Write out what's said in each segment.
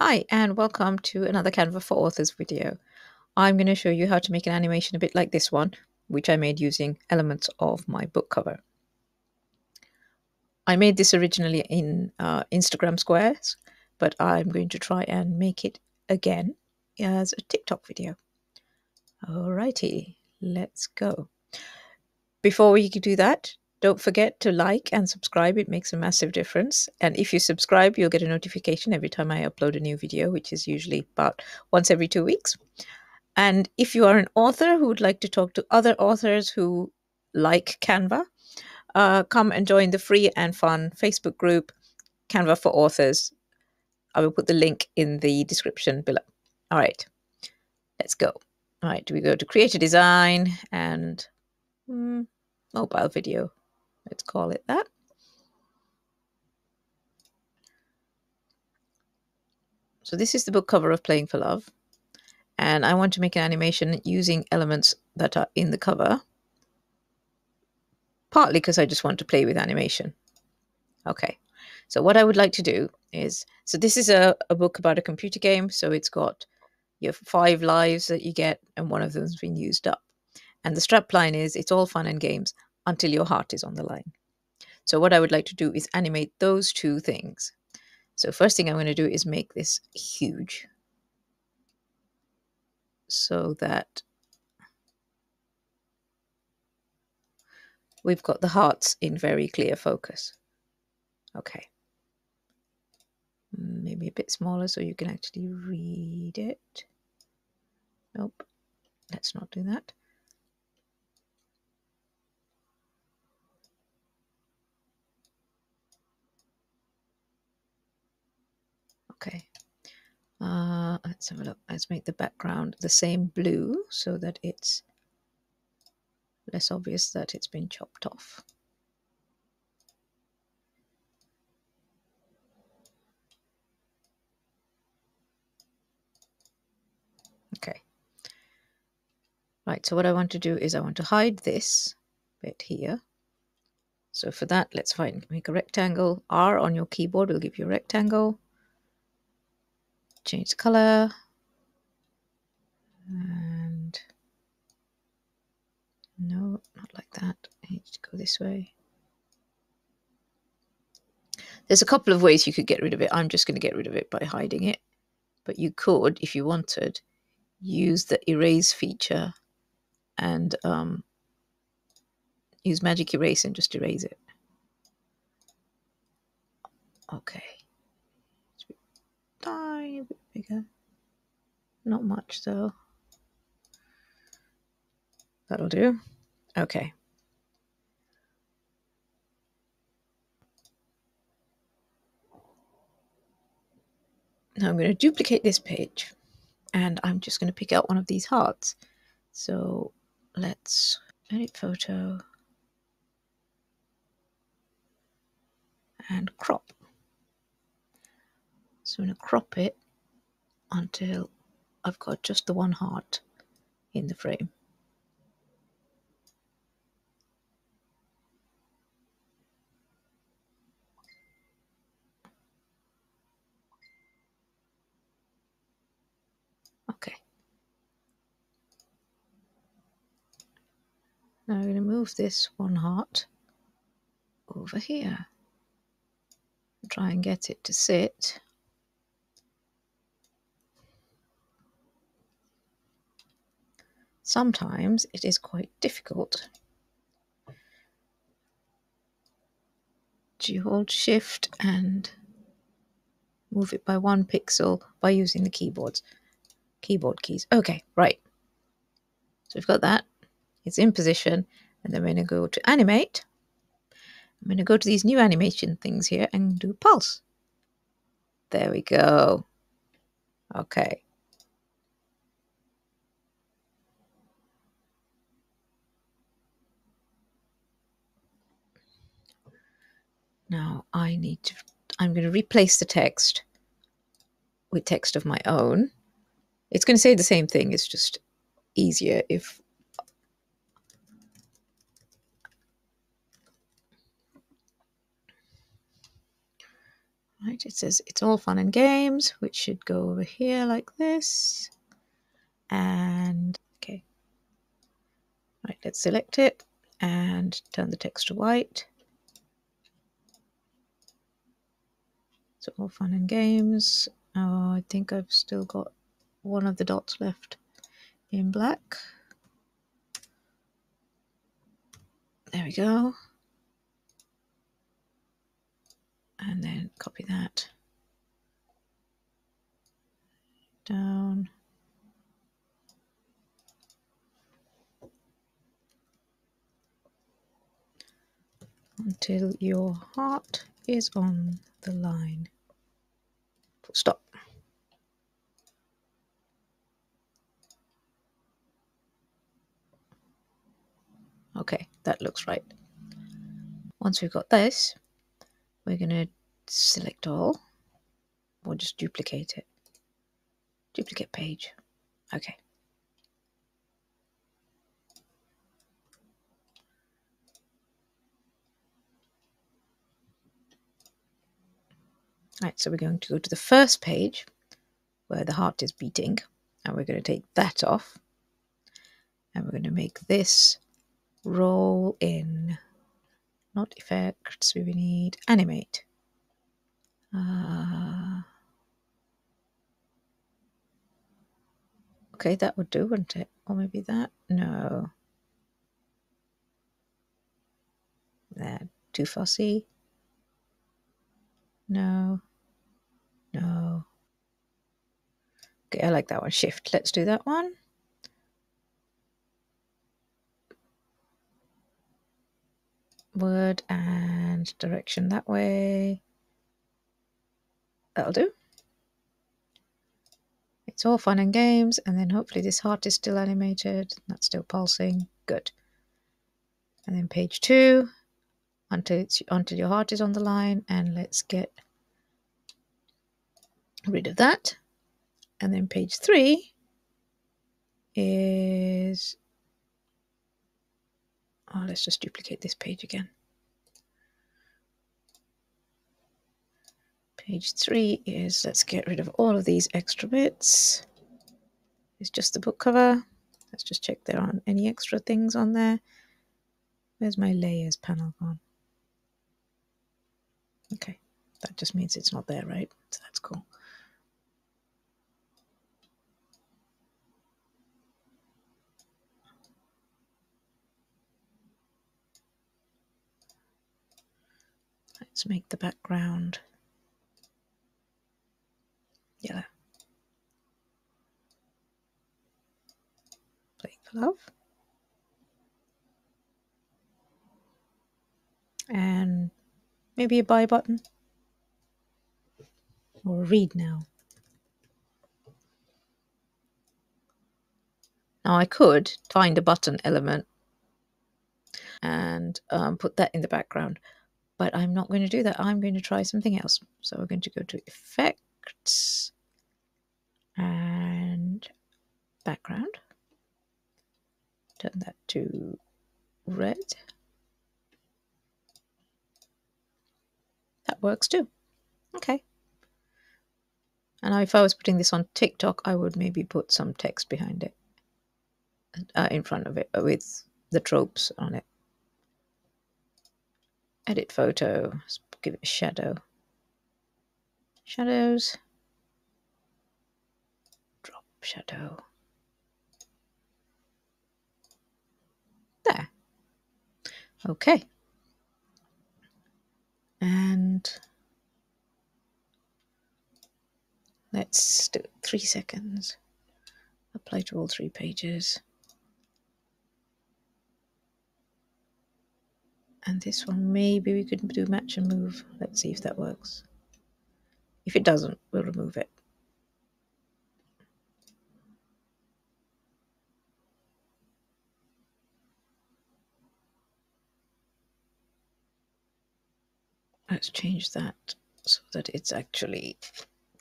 Hi, and welcome to another Canva for Authors video. I'm going to show you how to make an animation a bit like this one, which I made using elements of my book cover. I made this originally in uh, Instagram Squares, but I'm going to try and make it again as a TikTok video. Alrighty, let's go. Before we do that, don't forget to like and subscribe. It makes a massive difference. And if you subscribe, you'll get a notification every time I upload a new video, which is usually about once every two weeks. And if you are an author who would like to talk to other authors who like Canva, uh, come and join the free and fun Facebook group, Canva for Authors. I will put the link in the description below. All right, let's go. All right, do we go to create a design and mm, mobile video. Let's call it that. So this is the book cover of Playing for Love. And I want to make an animation using elements that are in the cover. Partly because I just want to play with animation. Okay, so what I would like to do is, so this is a, a book about a computer game. So it's got your five lives that you get and one of them's been used up. And the strap line is, it's all fun and games until your heart is on the line. So what I would like to do is animate those two things. So first thing I'm going to do is make this huge so that we've got the hearts in very clear focus. Okay. Maybe a bit smaller so you can actually read it. Nope. Let's not do that. Okay. Uh, let's have a look. Let's make the background the same blue so that it's less obvious that it's been chopped off. Okay. Right, so what I want to do is I want to hide this bit here. So for that, let's find make a rectangle. R on your keyboard will give you a rectangle change the color. And no not like that. I need to go this way. There's a couple of ways you could get rid of it. I'm just going to get rid of it by hiding it. But you could if you wanted use the erase feature and um, use magic erase and just erase it. Okay tiny bit bigger. Not much though. That'll do. Okay. Now I'm going to duplicate this page and I'm just going to pick out one of these hearts. So let's edit photo and crop. So I'm going to crop it until I've got just the one heart in the frame. Okay. Now I'm going to move this one heart over here. Try and get it to sit sometimes it is quite difficult. You hold shift and move it by one pixel by using the keyboards, keyboard keys. Okay, right. So we've got that. It's in position. And then we're going to go to animate. I'm going to go to these new animation things here and do pulse. There we go. Okay. Now I need to, I'm going to replace the text with text of my own. It's going to say the same thing. It's just easier if Right, it says it's all fun and games, which should go over here like this. And okay. Right, let's select it and turn the text to white. So all fun and games. Oh, I think I've still got one of the dots left in black. There we go. And then copy that down. until your heart is on the line. Stop. Okay, that looks right. Once we've got this, we're going to select all We'll just duplicate it. Duplicate page. Okay. Right, so we're going to go to the first page where the heart is beating, and we're going to take that off, and we're going to make this roll in. Not effects, we need animate. Uh, okay, that would do, wouldn't it? Or maybe that? No. That too fussy. No. No. Okay, I like that one. Shift. Let's do that one. Word and direction that way. That'll do. It's all fun and games, and then hopefully this heart is still animated. That's still pulsing. Good. And then page two until it's until your heart is on the line, and let's get rid of that. And then page three is, oh, let's just duplicate this page again. Page three is, let's get rid of all of these extra bits. It's just the book cover. Let's just check there aren't any extra things on there. Where's my layers panel gone? Okay, that just means it's not there, right? So that's cool. Let's make the background yellow. Playing for love. And maybe a buy button or read now. Now I could find a button element and um, put that in the background, but I'm not going to do that. I'm going to try something else. So we're going to go to effects and background. Turn that to red. That works too. Okay. And if I was putting this on TikTok, I would maybe put some text behind it, uh, in front of it, uh, with the tropes on it. Edit photo, Let's give it a shadow. Shadows. Drop shadow. There. Okay. And let's do three seconds. Apply to all three pages. And this one, maybe we could do match and move. Let's see if that works. If it doesn't, we'll remove it. Let's change that so that it's actually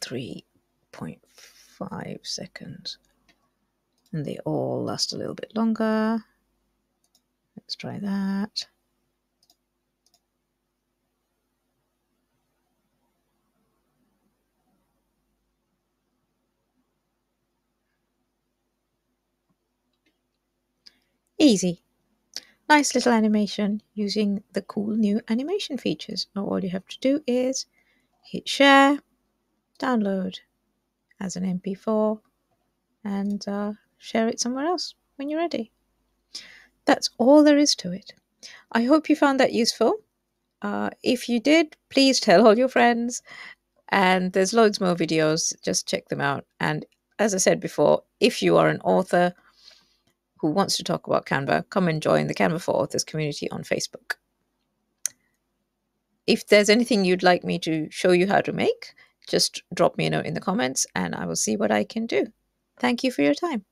3.5 seconds. And they all last a little bit longer. Let's try that. Easy. Nice little animation using the cool new animation features. Now all you have to do is hit share, download as an MP4, and uh, share it somewhere else when you're ready. That's all there is to it. I hope you found that useful. Uh, if you did, please tell all your friends. And there's loads more videos, just check them out. And as I said before, if you are an author who wants to talk about Canva, come and join the Canva for Authors community on Facebook. If there's anything you'd like me to show you how to make, just drop me a note in the comments and I will see what I can do. Thank you for your time.